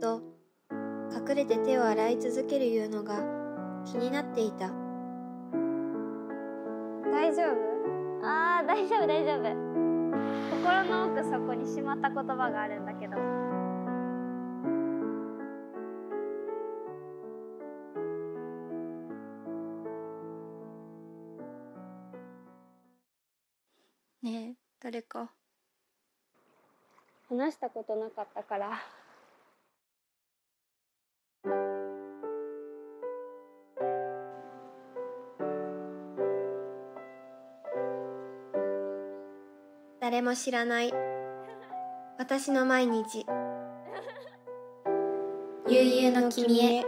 と隠れて手を洗い続けるいうのが気になっていた。大丈夫？あー大丈夫大丈夫。心の奥底にしまった言葉があるんだけど。ねえ誰か。話したことなかったから誰も知らない。私の毎日。悠々の君へ